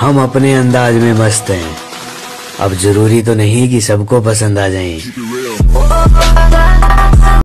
हम अपने अंदाज में मस्त हैं अब ज़रूरी तो नहीं कि सबको पसंद आ जाए